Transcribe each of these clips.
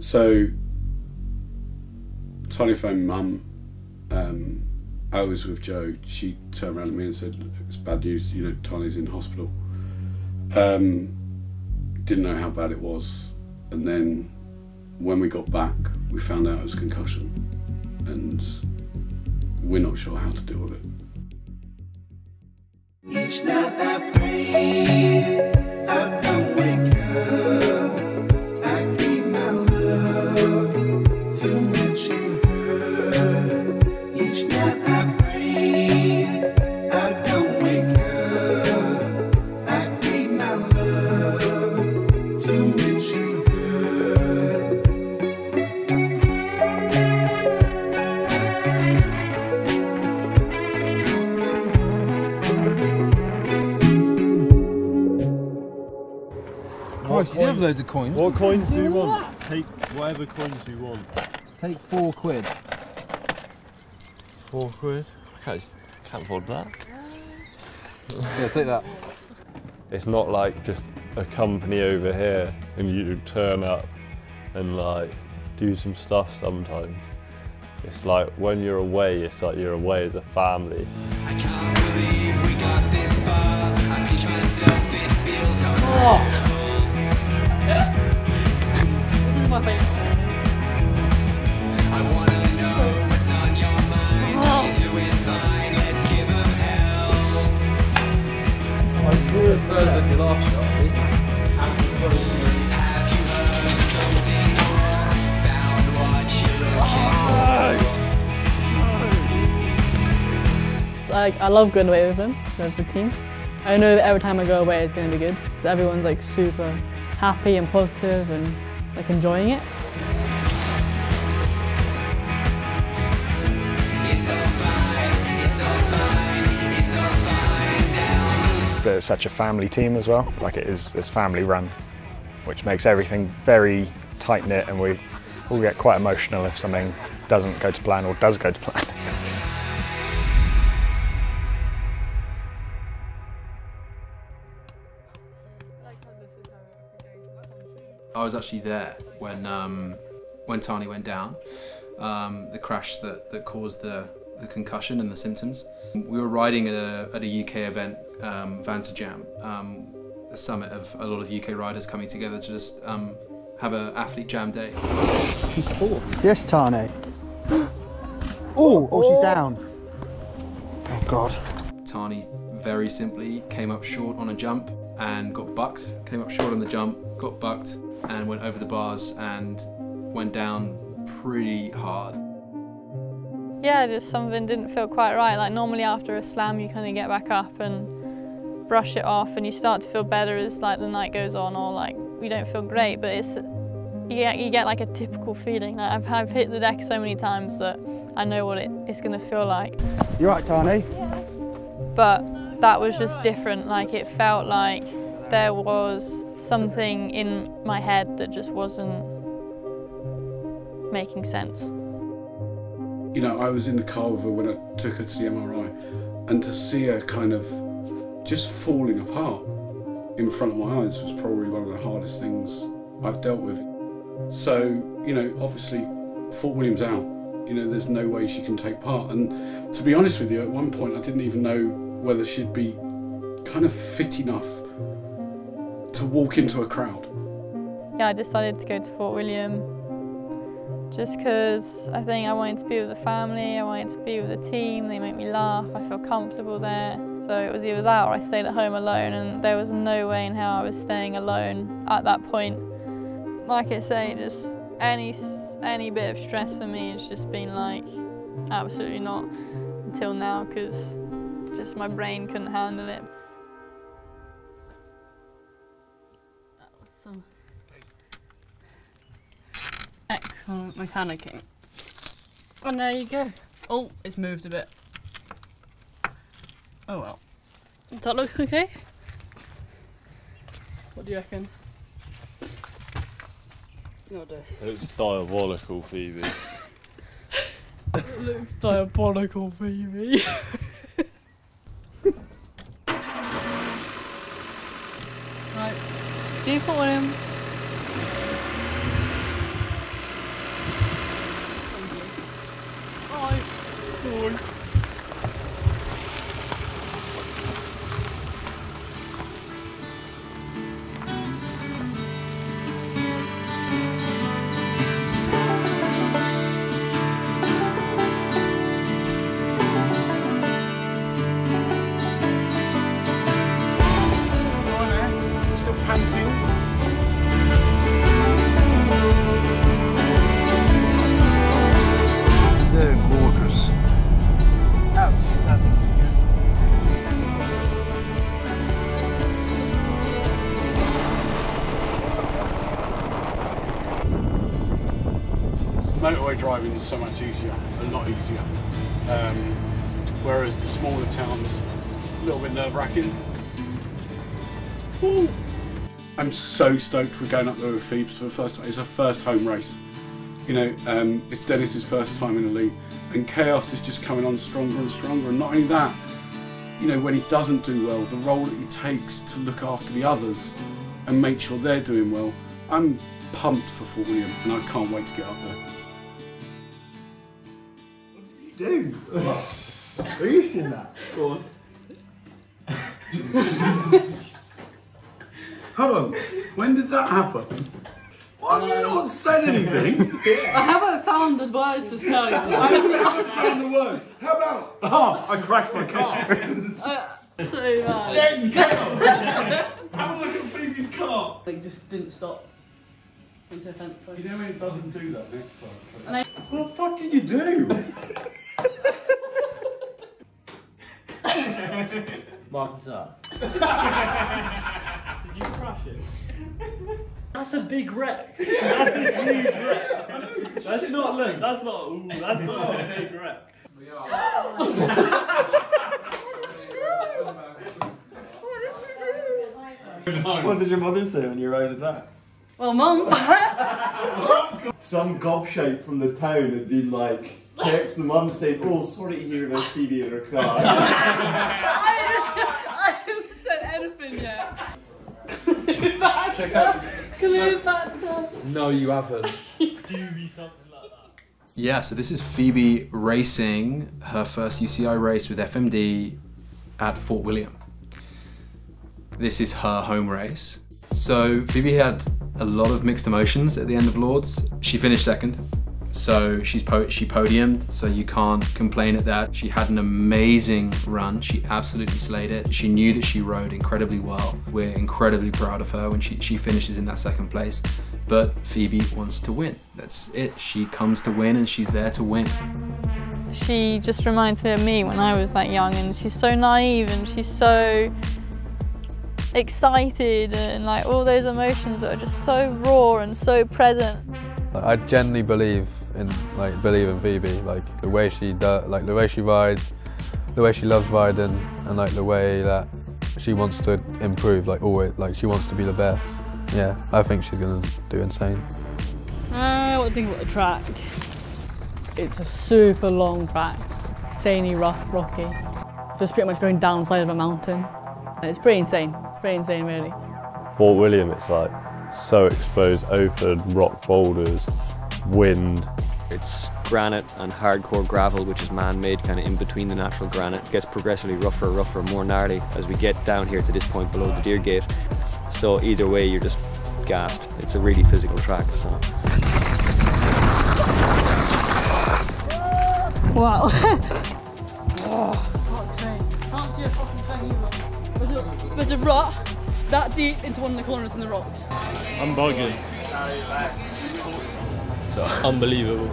So, telephone mum. Um, I was with Joe. She turned around to me and said, "It's bad news. You know, Tiny's in hospital." Um, didn't know how bad it was, and then when we got back, we found out it was concussion, and we're not sure how to deal with it. Loads of coins. What coins do you want? Take whatever coins you want. Take four quid. Four quid? I can't, can't afford that. Yeah, take that. It's not like just a company over here and you turn up and like do some stuff sometimes. It's like when you're away, it's like you're away as a family. I can't believe we got this far. I pinch myself, it feels so I wanna know what's on your mind. Are you oh. doing fine? Let's give 'em hell. It's further than your last shot. Eh? Have you heard something more? Found what you're looking for? Like I love going away with them, with the team. I know that every time I go away it's going to be good. Everyone's like super happy and positive and like enjoying it. They're such a family team as well, like it is it's family run, which makes everything very tight knit and we all get quite emotional if something doesn't go to plan or does go to plan. I was actually there when um, when Tahnée went down, um, the crash that, that caused the, the concussion and the symptoms. We were riding at a, at a UK event, um, Vanta Jam, um, a summit of a lot of UK riders coming together to just um, have an athlete jam day. Yes, Tahnée. Oh, oh, she's down. Oh God. Tahnée very simply came up short on a jump and got bucked, came up short on the jump, got bucked, and went over the bars and went down pretty hard. Yeah, just something didn't feel quite right. Like normally after a slam you kind of get back up and brush it off and you start to feel better as like the night goes on or like you don't feel great but it's you get, you get like a typical feeling. Like I've, I've hit the deck so many times that I know what it, it's going to feel like. You right, Tahnée? but that was just different. Like it felt like there was something in my head that just wasn't making sense. You know, I was in the car with her when I took her to the MRI, and to see her kind of just falling apart in front of my eyes was probably one of the hardest things I've dealt with. So, you know, obviously, Fort William's out. You know, there's no way she can take part. And to be honest with you, at one point, I didn't even know whether she'd be kind of fit enough to walk into a crowd. Yeah, I decided to go to Fort William just because I think I wanted to be with the family, I wanted to be with the team, they make me laugh, I feel comfortable there. So it was either that or I stayed at home alone and there was no way in how I was staying alone at that point. Like I say, just any, any bit of stress for me has just been like, absolutely not until now because just my brain couldn't handle it. Excellent mechanicking. And there you go. Oh, it's moved a bit. Oh well. Does that look okay? What do you reckon? Oh dear. It's diabolical, Phoebe. It looks diabolical, Phoebe. driving is so much easier, a lot easier. Um, whereas the smaller towns, a little bit nerve wracking. I'm so stoked for going up there with Phoebes for the first. It's her first home race. You know, um, it's Dennis's first time in league, and Kaos is just coming on stronger and stronger. And not only that, you know, when he doesn't do well, the role that he takes to look after the others and make sure they're doing well. I'm pumped for William, and I can't wait to get up there. Dude, are you seeing that? Go on. Hold on, when did that happen? Why have you not said anything? I haven't found the words to tell you. I haven't found the words. How about? Oh, I crashed my car. Uh, so uh, bad. Then Have a look at Phoebe's car. Like, just didn't stop. Into a fence post. You know when it doesn't do that next time. What the fuck did you do? Mark that. Did you crash it? That's a big wreck. That's a huge wreck. That's not look. That's not. Ooh, that's not a big wreck. What did your mother say when you arrived at that? Well, mum. Some gobshite from the town had been like text the mum saying, "Oh, sorry to hear about Phoebe in her car." I haven't said anything yet. Check out. Cleopatra. No, you haven't. Do me something like that. Yeah, so this is Phoebe racing her first UCI race with FMD at Fort William. This is her home race. So Phoebe had a lot of mixed emotions at the end of Lords. She finished second, so she's po- she podiumed, so you can't complain at that. She had an amazing run. She absolutely slayed it. She knew that she rode incredibly well. We're incredibly proud of her when she, she finishes in that second place. But Phoebe wants to win. That's it. She comes to win and she's there to win. She just reminds me of me when I was that young and she's so naive and she's so excited and like all those emotions that are just so raw and so present. I genuinely believe in like believe in Phoebe, like the way she does, like the way she rides, the way she loves riding, and like the way that she wants to improve, like always, like she wants to be the best. Yeah, I think she's gonna do insane. Uh, what do you think about the track? It's a super long track. Saney, rough, rocky. Just pretty much going down the side of a mountain. It's pretty insane. Pretty insane, really. Fort William, it's like so exposed, open, rock boulders, wind. It's granite and hardcore gravel, which is man-made, kind of in between the natural granite. It gets progressively rougher, rougher, more gnarly as we get down here to this point below the deer gate. So either way, you're just gassed. It's a really physical track. So. Wow. oh. Can't see a fucking thing. There's a, there's a rut that deep into one of the corners in the rocks. I'm bugging. So Unbelievable.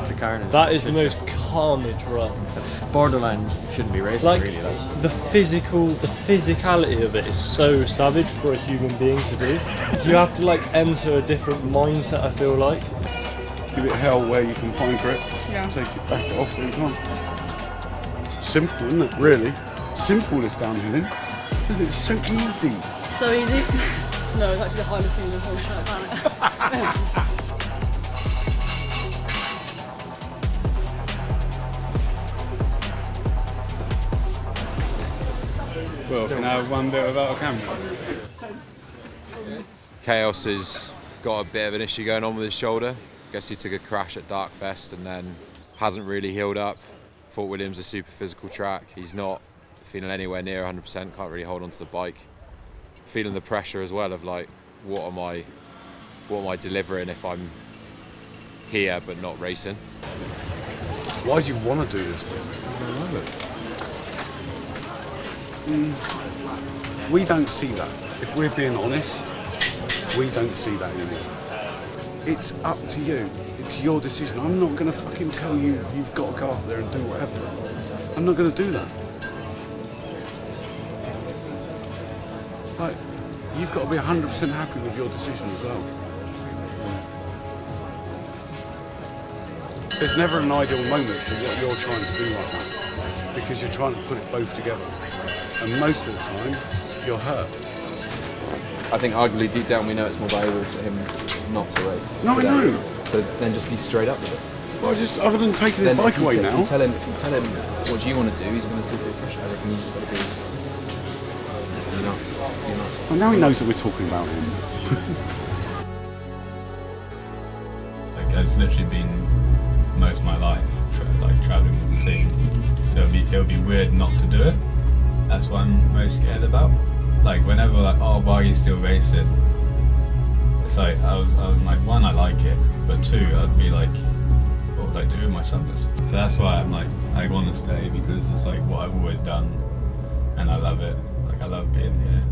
it's a carnage. That is the most carnage run. It's borderline. Shouldn't be racing Like really. Like. the physical, the physicality of it is so savage for a human being to do. You have to like enter a different mindset. I feel like. Give it hell where you can find grip. Yeah. Take it back off when you can't. Simple, isn't it? Really? Simple is downhilling. Isn't it? It's so easy. So easy. no, it's actually the hardest thing in the whole entire planet. Well, can I have one bit without a camera? Kaos has got a bit of an issue going on with his shoulder. Guess he took a crash at Darkfest and then hasn't really healed up. Fort William's a super physical track. He's not feeling anywhere near 100%, can't really hold onto the bike. Feeling the pressure as well of like, what am I, what am I delivering if I'm here but not racing? Why do you want to do this? I love it. We don't see that. If we're being honest, we don't see that anymore. It's up to you. It's your decision. I'm not going to fucking tell you you've got to go up there and do whatever. I'm not going to do that. Like, you've got to be 100% happy with your decision as well. there's never an ideal moment for what you're trying to do right now because you're trying to put it both together. And most of the time, you're hurt. I think arguably deep down we know it's more valuable for him not to race. No, I know. So then just be straight up with it. Well, just other than taking his bike if away t- now. If you tell him, if you tell him what do you want to do, he's going to still feel pressure. I reckon you just got to be. You're not. You're not. Well, now he knows that we're talking about him. Like it's literally been most of my life tra- like traveling with the team. So it'll be it'll be weird not to do it. That's what I'm most scared about. Like whenever like oh why are you still racing? It's like I'm like one I like it, but two I'd be like what would I do with my summers? So that's why I'm like I want to stay because it's like what I've always done, and I love it. Like I love being here.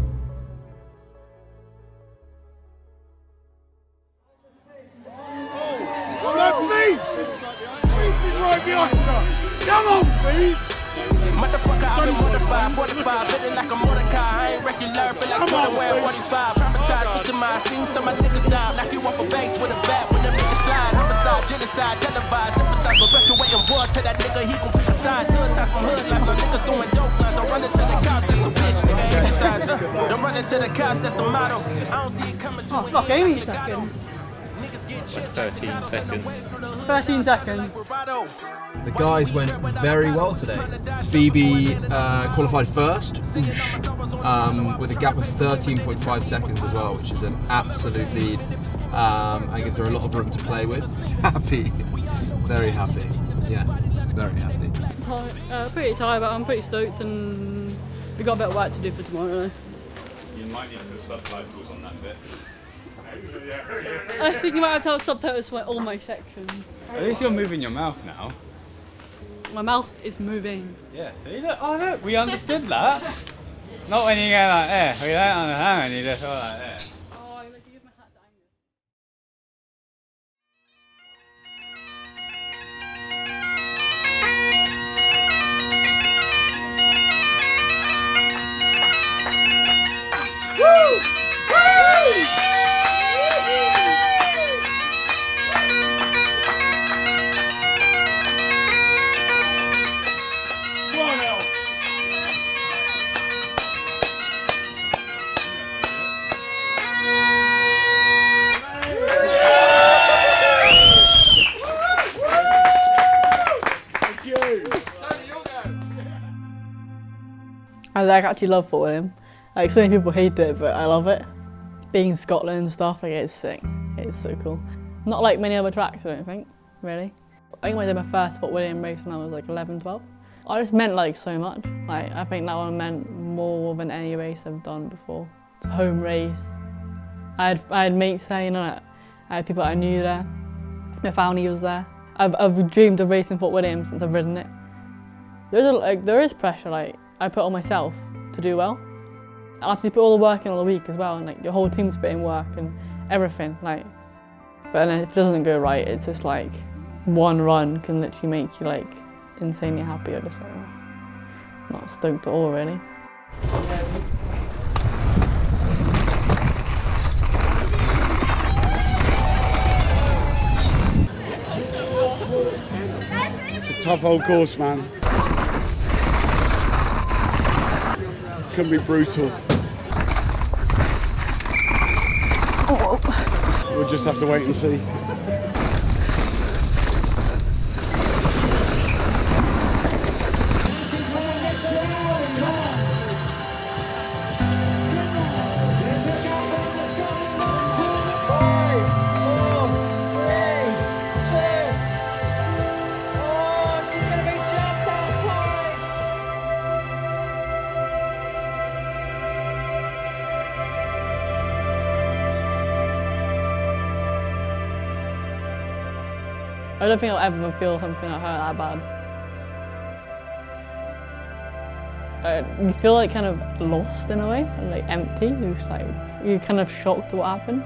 Oh, Phoebes is right behind! Come on! Motherfucker, I've been mortified, 45, feeling like a Mordecai. I ain't regular, feel like Jordan wearing 45. Traumatized, victimized, seen some of my niggas die. Knock you off a base with a bat when them niggas slide. Homicide, genocide, televised, emphasize, perpetuating war to that nigga, he gon' pick a side. Hood ties from hood life, my niggas doing dope lines. Don't run into the cops, that's a bitch, nigga, ain't inside. Uh, don't run into the cops, that's the motto. I don't see it coming to Oh, fuck, Amy second. Like 13 seconds. 13 seconds. The guys went very well today. Phoebe uh, qualified first um, with a gap of 13.5 seconds as well, which is an absolute lead um, and gives her a lot of room to play with. Happy, very happy. Yes, very happy. Uh, pretty tired, but I'm pretty stoked and we got a bit of work to do for tomorrow. You might need to put subtitles on that bit. I think you might have to have subtitles for like, all my sections. At least you're moving your mouth now. My mouth is moving. Yeah, see, that? oh look, we understood that. Not when you go like there, we don't understand when you just go like there. I actually love Fort William. Like so many people hate it, but I love it. Being in Scotland and stuff, like it's sick. It's so cool. Not like many other tracks, I don't think, really. I think I did my first Fort William race when I was like 11, 12. I just meant like so much. Like I think that one meant more than any race I've done before. It's a home race. I had I had mates there, you know, I had people I knew there. My family was there. I've, I've dreamed of racing Fort William since I've ridden it. There's a, like there is pressure like I put on myself to do well. After you put all the work in all the week as well, and like your whole team's putting work and everything, like. But then if it doesn't go right, it's just like one run can literally make you like insanely happy. or just like not stoked at all really. It's a tough old course, man. Can be brutal. Oh. We'll just have to wait and see. I don't think I'll ever feel something like her that bad. Uh, you feel like kind of lost in a way, like empty. You're just like you're kind of shocked at what happened.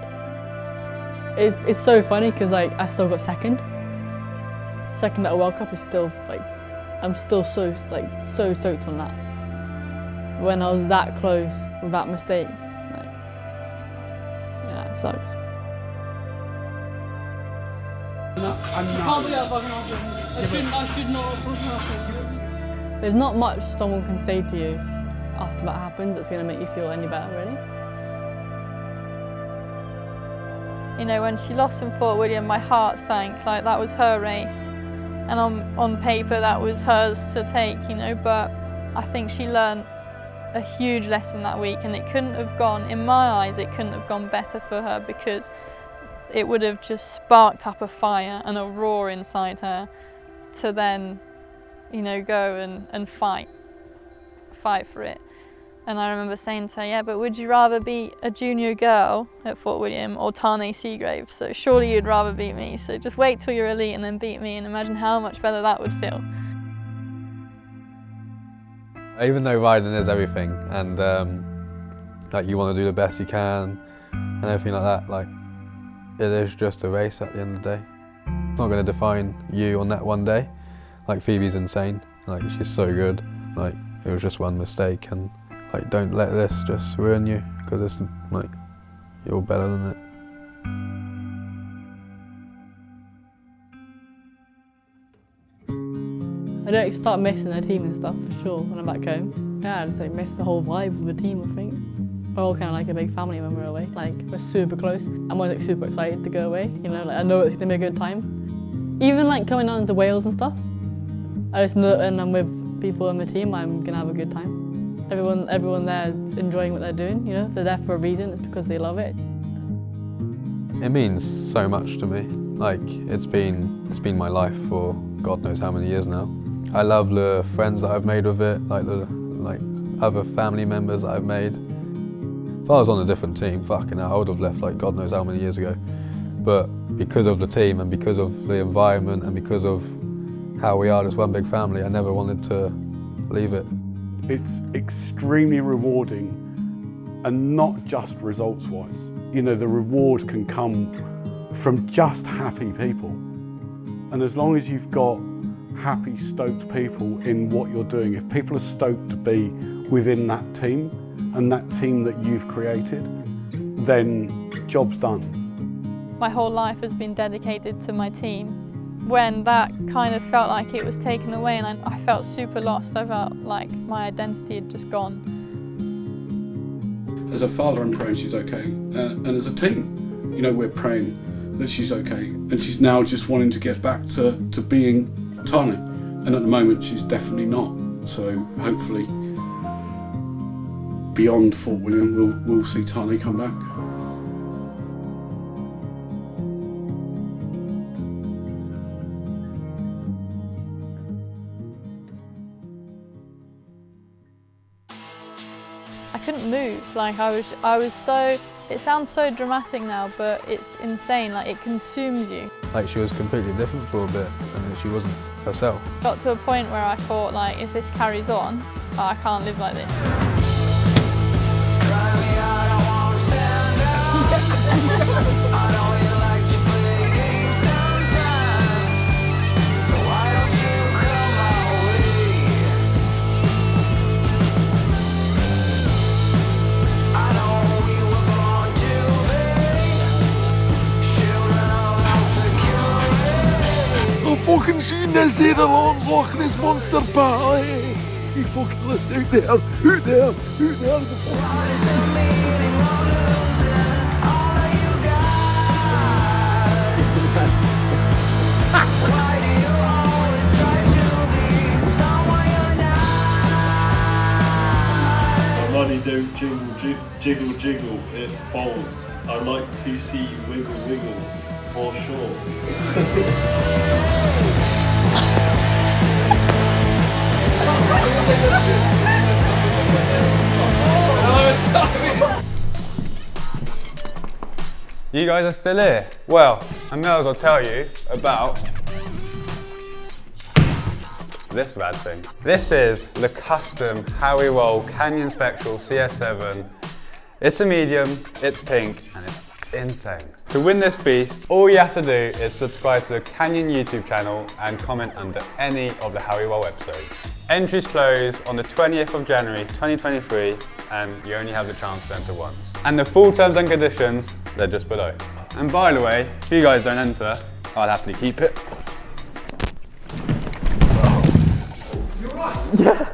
It, it's so funny because like I still got second. Second at a World Cup is still like I'm still so like so stoked on that. When I was that close with that mistake, like yeah, it sucks. Can't I fucking asked him. I shouldn't, I should not have fucking asked. There's not much someone can say to you after that happens that's going to make you feel any better, really. You know, when she lost in Fort William, my heart sank. Like that was her race, and on on paper that was hers to take. You know, but I think she learned a huge lesson that week, and it couldn't have gone. In my eyes, it couldn't have gone better for her because it would have just sparked up a fire and a roar inside her to then, you know, go and, and fight, fight for it. And I remember saying to her, yeah, but would you rather be a junior girl at Fort William or Tahnée Seagrave? So surely you'd rather beat me. So just wait till you're elite and then beat me and imagine how much better that would feel. Even though riding is everything, and um, like you want to do the best you can, and everything like that, like it is just a race at the end of the day. It's not going to define you on that one day. Like Phoebe's insane, like she's so good. Like it was just one mistake, and like don't let this just ruin you, because it's like you're better than it. I don't start missing the team and stuff for sure when I'm back home. Yeah, I just like miss the whole vibe of the team, I think. We're all kind of like a big family when we're away. Like, we're super close. I'm always like super excited to go away, you know, like I know it's gonna be a good time. Even like coming down to Wales and stuff, I just know when I'm with people in the team, I'm gonna have a good time. Everyone, everyone there is enjoying what they're doing, you know, they're there for a reason, it's because they love it. It means so much to me. Like it's been it's been my life for God knows how many years now. I love the friends that I've made with it, like the like other family members that I've made. If I was on a different team, fucking hell, I would have left like God knows how many years ago. But because of the team and because of the environment and because of how we are as one big family, I never wanted to leave it. It's extremely rewarding and not just results wise. You know, the reward can come from just happy people. And as long as you've got happy, stoked people in what you're doing, if people are stoked to be within that team and that team that you've created, then job's done. My whole life has been dedicated to my team. When that kind of felt like it was taken away and I, I felt super lost, I felt like my identity had just gone. As a father, I'm praying she's okay. Uh, and as a team, you know, we're praying that she's okay. And she's now just wanting to get back to, to being Tahnée. And at the moment, she's definitely not. So hopefully, beyond Fort William, we'll, we'll see Tahnée come back. I couldn't move. Like I was, I was so. It sounds so dramatic now, but it's insane. Like it consumes you. Like she was completely different for a bit, and then she wasn't herself. Got to a point where I thought, like, if this carries on, I can't live like this. Fucking seen this here, the lawn Loch Ness monster pie. You fucking let's out there, out there, out there. My money don't jiggle, jig- jiggle, jiggle, it folds. I like to see you wiggle, wiggle, for sure. You guys are still here? Well, I may as well tell you about this bad thing. This is the custom How We Roll Canyon Spectral CS7. It's a medium, it's pink, and it's insane. To win this beast, all you have to do is subscribe to the Canyon YouTube channel and comment under any of the How We Roll episodes. Entries close on the 20th of January 2023 and you only have the chance to enter once. And the full terms and conditions, they're just below. And by the way, if you guys don't enter, I'll happily keep it. You're right. Yeah.